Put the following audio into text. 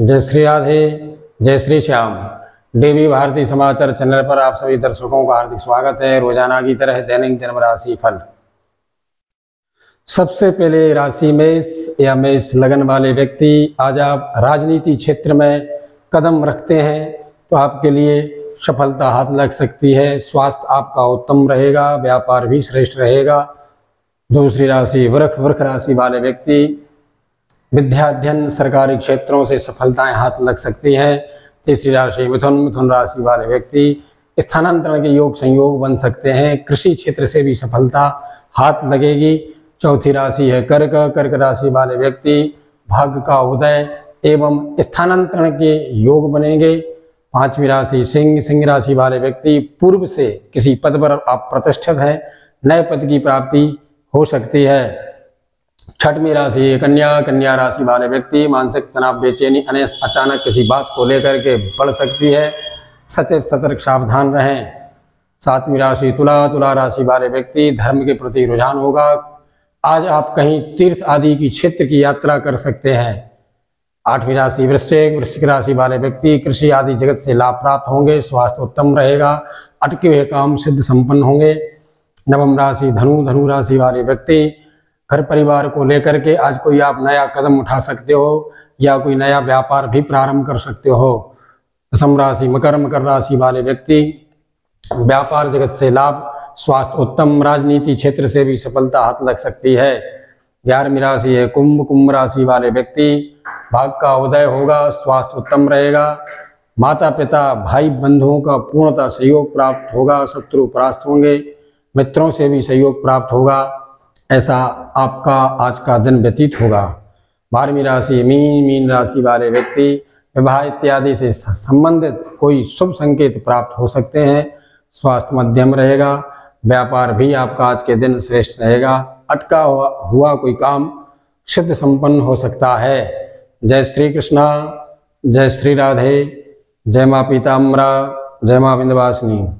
जय श्री राधे, जय श्री श्याम। देवी भारती समाचार चैनल पर आप सभी दर्शकों का हार्दिक स्वागत है। रोज़ाना की तरह दैनिक जन्म राशि फल। सबसे पहले राशि मेष या मेष लगन वाले व्यक्ति, आज आप राजनीति क्षेत्र में कदम रखते हैं तो आपके लिए सफलता हाथ लग सकती है। स्वास्थ्य आपका उत्तम रहेगा, व्यापार भी श्रेष्ठ रहेगा। दूसरी राशि, वृक्ष वृक्ष राशि वाले व्यक्ति विद्या अध्ययन सरकारी क्षेत्रों से सफलताएँ हाथ लग सकती हैं। तीसरी राशि मिथुन। मिथुन राशि वाले व्यक्ति स्थानांतरण के योग संयोग बन सकते हैं। कृषि क्षेत्र से भी सफलता हाथ लगेगी। चौथी राशि है, कर्क। कर्क राशि वाले व्यक्ति भाग्य का उदय एवं स्थानांतरण के योग बनेंगे। पांचवी राशि, सिंह। सिंह राशि वाले व्यक्ति पूर्व से किसी पद पर आप प्रतिष्ठित हैं। नए पद की प्राप्ति हो सकती है। छठवीं राशि, कन्या कन्या राशि वाले व्यक्ति मानसिक तनाव, बेचैनी अन्य अचानक किसी बात को लेकर के बढ़ सकती है। सचेत, सतर्क, सावधान रहें। सातवीं राशि, तुला तुला राशि वाले व्यक्ति धर्म के प्रति रुझान होगा। आज आप कहीं तीर्थ आदि की क्षेत्र की यात्रा कर सकते हैं। आठवीं राशि, वृश्चिक वृश्चिक राशि वाले व्यक्ति कृषि आदि जगत से लाभ प्राप्त होंगे, स्वास्थ्य उत्तम रहेगा, अटके हुए काम सिद्ध संपन्न होंगे। नवम राशि, धनु धनु राशि वाले व्यक्ति घर परिवार को लेकर के आज कोई आप नया कदम उठा सकते हो या कोई नया व्यापार भी प्रारंभ कर सकते हो। दसम राशि, मकर मकर राशि वाले व्यक्ति, व्यापार जगत से लाभ, स्वास्थ्य उत्तम, राजनीति क्षेत्र से भी सफलता हाथ लग सकती है। ग्यारहवीं राशि है, कुंभ कुंभ राशि वाले व्यक्ति भाग का उदय होगा, स्वास्थ्य उत्तम रहेगा। माता पिता भाई बंधुओं का पूर्णतः सहयोग प्राप्त होगा, शत्रु परास्त होंगे, मित्रों से भी सहयोग प्राप्त होगा। ऐसा आपका आज का दिन व्यतीत होगा। बारहवीं राशि मीन मीन राशि वाले व्यक्ति विवाह इत्यादि से संबंधित कोई शुभ संकेत प्राप्त हो सकते हैं। स्वास्थ्य मध्यम रहेगा व्यापार भी आपका आज के दिन श्रेष्ठ रहेगा। अटका हुआ, हुआ कोई काम सिद्ध संपन्न हो सकता है। जय श्री कृष्णा जय श्री राधे जय माँ पीताम्बरा जय माँ विंध्यवासिनी।